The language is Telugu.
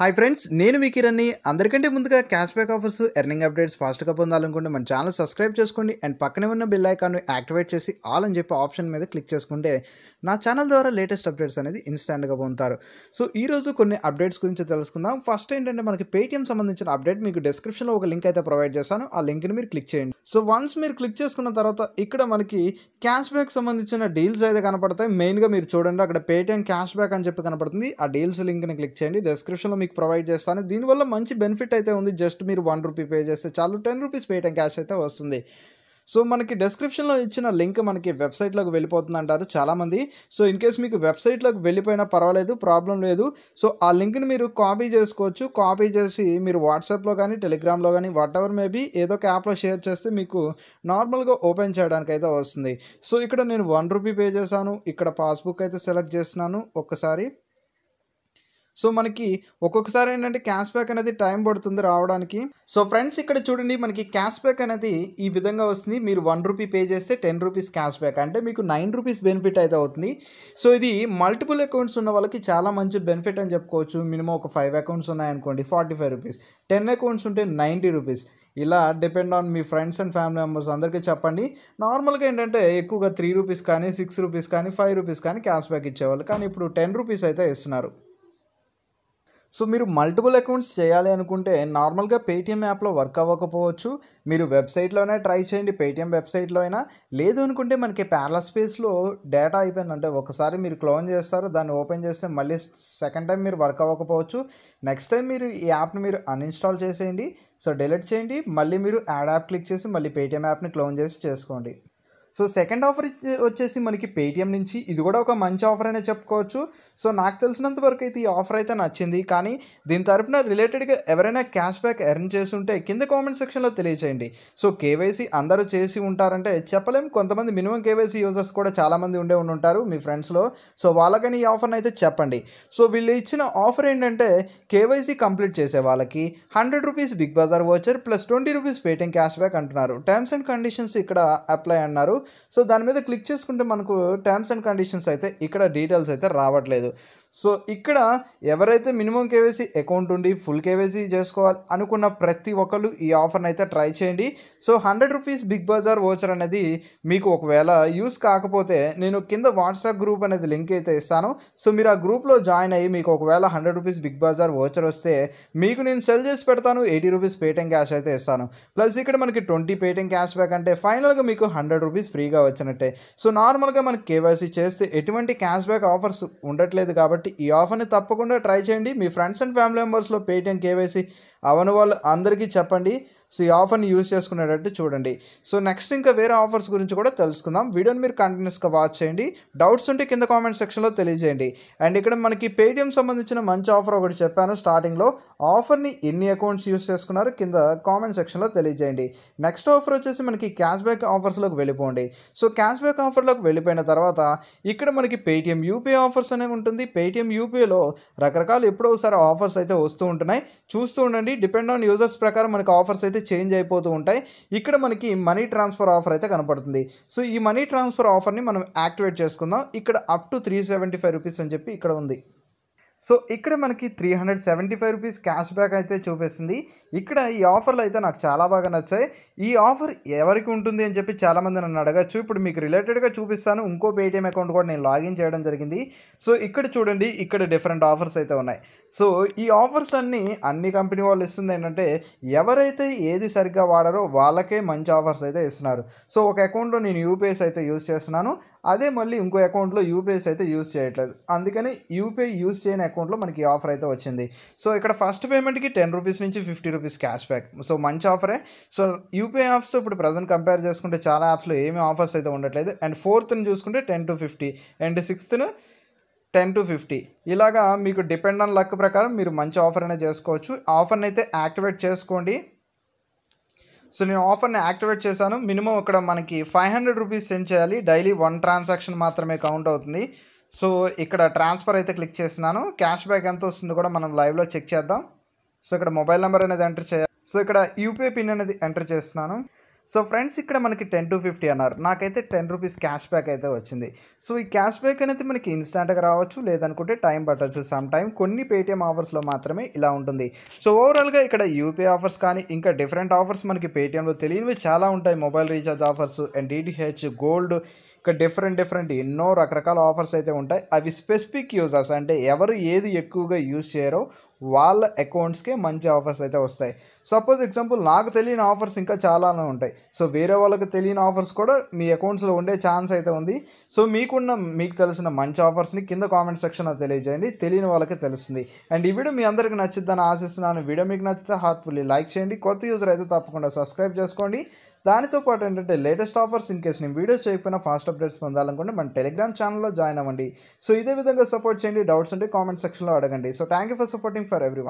హాయ్ ఫ్రెండ్స్ నేను మీ కిరణ్ని. అందరికంటే ముందుగా cash back offers earning updates ఫాస్ట్గా పొందాలనుకుంటే మన ఛానల్ సబ్స్క్రైబ్ చేసుకోండి. అండ్ పక్కనే ఉన్న బిల్ ఐకాన్ను యాక్టివేట్ చేసి ఆల్ అని చెప్పి ఆప్షన్ మీద క్లిక్ చేసుకుంటే నా ఛానల్ ద్వారా లేటెస్ట్ అప్డేట్స్ అనేది ఇన్స్టాంట్గా పొందుతారు. సో ఈ రోజు కొన్ని అప్డేట్స్ గురించి తెలుసుకుందాం. ఫస్ట్ ఏంటంటే మనకి పేటీఎం సంబంధించిన అప్డేట్ మీకు డిస్క్రిప్షన్లో ఒక లింక్ అయితే ప్రొవైడ్ చేశాను. ఆ లింక్ని మీరు క్లిక్ చేయండి. సో వన్స్ మీరు క్లిక్ చేసుకున్న తర్వాత ఇక్కడ మనకి క్యాష్ బ్యాక్ సంబంధించిన డీల్స్ అయితే కనపడతాయి. మెయిన్గా మీరు చూడండి అక్కడ పేటీఎం క్యాష్ బ్యాక్ అని చెప్పి కనపడుతుంది. ఆ డీల్స్ లింక్ని క్లిక్ చేయండి. డిస్క్రిప్షన్లో మీకు ప్రొవైడ్ చేస్తాను దీనివల్ల మంచి బెనిఫిట్ అయితే ఉంది. జస్ట్ మీరు వన్ రూపీ పే చేస్తే చాలు. టెన్ రూపీస్ పేటీఎం క్యాష్ అయితే వస్తుంది. సో మనకి డిస్క్రిప్షన్లో ఇచ్చిన లింక్ మనకి వెబ్సైట్లోకి వెళ్ళిపోతుంది అంటారు చాలామంది. సో ఇన్ కేస్ మీకు వెబ్సైట్లోకి వెళ్ళిపోయినా పర్వాలేదు ప్రాబ్లం లేదు. సో ఆ లింక్ని మీరు కాపీ చేసుకోవచ్చు. కాపీ చేసి మీరు వాట్సాప్లో కానీ టెలిగ్రామ్లో కానీ వాట్ ఎవర్ మేబీ ఏదో ఒక యాప్లో షేర్ చేస్తే మీకు నార్మల్గా ఓపెన్ చేయడానికి అయితే వస్తుంది. సో ఇక్కడ నేను వన్ రూపీ పే చేశాను. ఇక్కడ పాస్బుక్ అయితే సెలెక్ట్ చేస్తున్నాను. ఒక్కసారి సో మనకి ఒక్కొక్కసారి ఏంటంటే క్యాష్ బ్యాక్ అనేది టైం పడుతుంది రావడానికి. సో ఫ్రెండ్స్ ఇక్కడ చూడండి మనకి క్యాష్ బ్యాక్ అనేది ఈ విధంగా వస్తుంది. మీరు వన్ రూపీ పే చేస్తే టెన్ రూపీస్ క్యాష్ బ్యాక్ అంటే మీకు నైన్ రూపీస్ బెనిఫిట్ అయితే అవుతుంది. సో ఇది మల్టిపుల్ అకౌంట్స్ ఉన్న వాళ్ళకి చాలా మంచి బెనిఫిట్ అని చెప్పుకోవచ్చు. మినిమం ఒక ఫైవ్ అకౌంట్స్ ఉన్నాయనుకోండి forty five rupees ten accounts ఉంటే నైంటీ రూపీస్ ఇలా డిపెండ్ ఆన్ మీ ఫ్రెండ్స్ అండ్ ఫ్యామిలీ మెంబర్స్ అందరికీ చెప్పండి. నార్మల్గా ఏంటంటే ఎక్కువగా త్రీ రూపీస్ కానీ సిక్స్ రూపీస్ కానీ ఫైవ్ రూపీస్ కానీ క్యాష్ బ్యాక్ ఇచ్చేవాళ్ళు. కానీ ఇప్పుడు టెన్ రూపీస్ అయితే ఇస్తున్నారు. సో మీరు మల్టిపుల్ అకౌంట్స్ చేయాలి అనుకుంటే నార్మల్గా పేటీఎం యాప్లో వర్క్ అవ్వకపోవచ్చు. మీరు వెబ్సైట్లోనే ట్రై చేయండి పేటీఎం వెబ్సైట్లో అయినా. లేదు అనుకుంటే మనకి ప్యారల స్పేస్లో డేటా అయిపోయిందంటే ఒకసారి మీరు క్లోన్ చేస్తారు దాన్ని ఓపెన్ చేస్తే మళ్ళీ సెకండ్ టైం మీరు వర్క్ అవ్వకపోవచ్చు. నెక్స్ట్ టైం మీరు ఈ యాప్ని మీరు అన్ఇన్స్టాల్ చేసేయండి. సో డిలీట్ చేయండి. మళ్ళీ మీరు యాడ్ యాప్ క్లిక్ చేసి మళ్ళీ పేటీఎం యాప్ని క్లోన్ చేసి చేసుకోండి. సో సెకండ్ ఆఫర్ వచ్చేసి మనకి పేటిఎం నుంచి. ఇది కూడా ఒక మంచి ఆఫర్ అనే చెప్పుకోవచ్చు. సో నాకు తెలిసినంత వరకు అయితే ఈ ఆఫర్ అయితే నచ్చింది. కానీ దీని తరపున రిలేటెడ్గా ఎవరైనా క్యాష్ బ్యాక్ ఎర్న్ చేసి ఉంటే కింద కామెంట్ సెక్షన్లో తెలియచేయండి. సో కేవైసీ అందరూ చేసి ఉంటారంటే చెప్పలేం. కొంతమంది మినిమం కేవైసీ యూజర్స్ కూడా చాలామంది ఉండే ఉండి ఉంటారు మీ ఫ్రెండ్స్లో సో వాళ్ళకని ఈ ఆఫర్ని అయితే చెప్పండి. సో వీళ్ళు ఇచ్చిన ఆఫర్ ఏంటంటే కేవైసీ కంప్లీట్ చేసే వాళ్ళకి hundred rupees Big Bazaar voucher plus twenty rupees Paytm cash back అంటున్నారు. టర్మ్స్ అండ్ కండిషన్స్ ఇక్కడ అప్లై అన్నారు. సో దాని మీద క్లిక్ చేసుకుంటే మనకు టర్మ్స్ అండ్ కండిషన్స్ అయితే ఇక్కడ డీటెయిల్స్ అయితే రావట్లేదు. సో ఇక్కడ ఎవరైతే మినిమం కేవైసీ అకౌంట్ ఉండి ఫుల్ కేవైసీ చేసుకోవాలి అనుకున్న ప్రతి ఒక్కరు ఈ ఆఫర్ని అయితే ట్రై చేయండి. So hundred rupees Big Bazaar voucher అనేది మీకు ఒకవేళ యూస్ కాకపోతే నేను కింద వాట్సాప్ గ్రూప్ అనేది లింక్ అయితే ఇస్తాను. సో మీరు ఆ గ్రూప్లో జాయిన్ అయ్యి మీకు ఒకవేళ hundred rupees Big Bazaar voucher వస్తే మీకు నేను సెల్ చేసి పెడతాను ఎయిటీ రూపీస్ పేటిఎం క్యాష్ అయితే ఇస్తాను. ప్లస్ ఇక్కడ మనకి ట్వంటీ పేటిఎం క్యాష్ బ్యాక్ అంటే ఫైనల్గా మీకు హండ్రెడ్ రూపీస్ ఫ్రీగా వచ్చినట్టే. సో నార్మల్గా మనకి కేవైసీ చేస్తే ఎటువంటి క్యాష్ బ్యాక్ ఆఫర్స్ ఉండట్లేదు కాబట్టి ఈ ఆఫర్ని తప్పకుండా ట్రై చేయండి. మీ ఫ్రెండ్స్ అండ్ ఫ్యామిలీ మెంబర్స్లో పేటిఎం కేవైసీ అవని వాళ్ళు అందరికీ చెప్పండి. సో ఈ ఆఫర్ని యూజ్ చేసుకునేటట్టు చూడండి. సో నెక్స్ట్ ఇంకా వేరే ఆఫర్స్ గురించి కూడా తెలుసుకుందాం. వీడియోని మీరు కంటిన్యూస్గా వాచ్ చేయండి. డౌట్స్ ఉంటే కింద కామెంట్ సెక్షన్లో తెలియజేయండి. అండ్ ఇక్కడ మనకి పేటిఎం సంబంధించిన మంచి ఆఫర్ ఒకటి చెప్పాను స్టార్టింగ్లో. ఆఫర్ని ఎన్ని అకౌంట్స్ యూస్ చేసుకున్నారు కింద కామెంట్ సెక్షన్లో తెలియజేయండి. నెక్స్ట్ ఆఫర్ వచ్చేసి మనకి క్యాష్ బ్యాక్ ఆఫర్స్లోకి వెళ్ళిపోండి. సో క్యాష్ బ్యాక్ ఆఫర్లోకి వెళ్ళిపోయిన తర్వాత ఇక్కడ మనకి పేటిఎం యూపీఐ ఆఫర్స్ అనేవి ఉంటుంది. పేటిఎం యూపీఐలో రకరకాల ఎప్పుడో ఒకసారి ఆఫర్స్ అయితే వస్తూ ఉంటున్నాయి. చూస్తూ ఉండండి. డిపెండ్ ఆన్ యూజర్స్ ప్రకారం మనకి ఆఫర్స్ అయితే చేంజ్ అయిపోతూ ఉంటాయి. ఇక్కడ మనకి మనీ ట్రాన్స్ఫర్ ఆఫర్ అయితే కనపడుతుంది. సో ఈ మనీ ట్రాన్స్ఫర్ ఆఫర్ని మనం యాక్టివేట్ చేసుకుందాం. ఇక్కడ up to three seventy five rupees అని చెప్పి ఇక్కడ ఉంది. సో ఇక్కడ మనకి three hundred seventy five rupees cash back అయితే చూపిస్తుంది. ఇక్కడ ఈ ఆఫర్లు అయితే నాకు చాలా బాగా నచ్చాయి. ఈ ఆఫర్ ఎవరికి ఉంటుంది అని చెప్పి చాలామంది నన్ను అడగచ్చు. ఇప్పుడు మీకు రిలేటెడ్గా చూపిస్తాను. ఇంకో పేటిఎం అకౌంట్ కూడా నేను లాగిన్ చేయడం జరిగింది. సో ఇక్కడ చూడండి ఇక్కడ డిఫరెంట్ ఆఫర్స్ అయితే ఉన్నాయి. సో ఈ ఆఫర్స్ అన్నీ అన్ని కంపెనీ వాళ్ళు ఇస్తుంది ఏంటంటే ఎవరైతే ఏది సరిగ్గా వాడారో వాళ్ళకే మంచి ఆఫర్స్ అయితే ఇస్తున్నారు. సో ఒక అకౌంట్లో నేను యూపీఎస్ అయితే యూస్ చేస్తున్నాను. అదే మళ్ళీ ఇంకో అకౌంట్లో యూపీఎస్ అయితే యూస్ చేయట్లేదు. అందుకని యూపీఐ యూస్ చేయని అకౌంట్లో మనకి ఆఫర్ అయితే వచ్చింది. సో ఇక్కడ ఫస్ట్ పేమెంట్కి టెన్ రూపీస్ నుంచి fifty rupees cash back. So మంచి ఆఫరే. సో యూపీఐ యాప్స్తో ఇప్పుడు ప్రజెంట్ కంపేర్ చేసుకుంటే చాలా యాప్స్లో ఏమీ ఆఫర్స్ అయితే ఉండట్లేదు. అండ్ ఫోర్త్ని చూసుకుంటే టెన్ టు ఫిఫ్టీ. అండ్ సిక్స్త్ను టెన్ టు ఫిఫ్టీ. ఇలాగా మీకు డిపెండ్ ఆన్ లక్ ప్రకారం మీరు మంచి ఆఫర్ అనేది చేసుకోవచ్చు. ఆఫర్ని అయితే యాక్టివేట్ చేసుకోండి. సో నేను ఆఫర్ని యాక్టివేట్ చేశాను. మినిమం ఇక్కడ మనకి ఫైవ్ హండ్రెడ్ రూపీస్ సెండ్ చేయాలి. డైలీ వన్ ట్రాన్సాక్షన్ మాత్రమే కౌంట్ అవుతుంది. సో ఇక్కడ ట్రాన్స్ఫర్ అయితే క్లిక్ చేసినాను క్యాష్ బ్యాక్ ఎంత వస్తుందో కూడా మనం లైవ్లో చెక్ చేద్దాం. సో ఇక్కడ మొబైల్ నెంబర్ అనేది ఎంటర్ చేయాలి. సో ఇక్కడ యూపీఐ పిన్ అనేది ఎంటర్ చేస్తున్నాను. సో ఫ్రెండ్స్ ఇక్కడ మనకి టెన్ టు ఫిఫ్టీ అన్నారు. నాకైతే టెన్ రూపీస్ క్యాష్ బ్యాక్ అయితే వచ్చింది. సో ఈ క్యాష్ బ్యాక్ అనేది మనకి ఇన్స్టాంట్గా రావచ్చు. లేదనుకుంటే టైం పట్టచ్చు. సమ్ టైం కొన్ని పేటిఎం ఆఫర్స్లో మాత్రమే ఇలా ఉంటుంది. సో ఓవరాల్గా ఇక్కడ యూపీఐ ఆఫర్స్ కానీ ఇంకా డిఫరెంట్ ఆఫర్స్ మనకి పేటిఎంలో తెలియనివి చాలా ఉంటాయి. Mobile recharge offers and DTH gold ఇంకా డిఫరెంట్ డిఫరెంట్ ఎన్నో రకరకాల ఆఫర్స్ అయితే ఉంటాయి. అవి స్పెసిఫిక్ యూజర్స్ అంటే ఎవరు ఏది ఎక్కువగా యూజ్ చేయరో వాళ్ళ అకౌంట్స్కే మంచి ఆఫర్స్ అయితే వస్తాయి. సపోజ్ ఎగ్జాంపుల్ నాకు తెలియని ఆఫర్స్ ఇంకా చాలానే ఉంటాయి. సో వేరే వాళ్ళకి తెలియని ఆఫర్స్ కూడా మీ అకౌంట్స్లో ఉండే ఛాన్స్ అయితే ఉంది. సో మీకున్న మీకు తెలిసిన మంచి ఆఫర్స్ని కింద కామెంట్ సెక్షన్లో తెలియజేయండి. తెలియని వాళ్ళకి తెలుస్తుంది. అండ్ ఈ వీడియో మీ అందరికీ నచ్చిద్దని ఆశిస్తున్నాను. వీడియో మీకు నచ్చితే హార్ట్ఫుల్లీ లైక్ చేయండి. కొత్త యూజర్ అయితే తప్పకుండా సబ్స్క్రైబ్ చేసుకోండి. దానితో పాటు ఏంటంటే లేటెస్ట్ ఆఫర్స్ ఇన్ కేసు నేను వీడియో చేయకపోయినా ఫాస్ట్ అప్డేట్స్ పొందాలనుకుంటే మన టెలిగ్రామ్ ఛానల్లో జాయిన్ అవ్వండి. సో ఇదే విధంగా సపోర్ట్ చేయండి. డౌట్స్ ఉంటే కామెంట్ సెక్షన్లో అడగండి. So thank you for supporting for every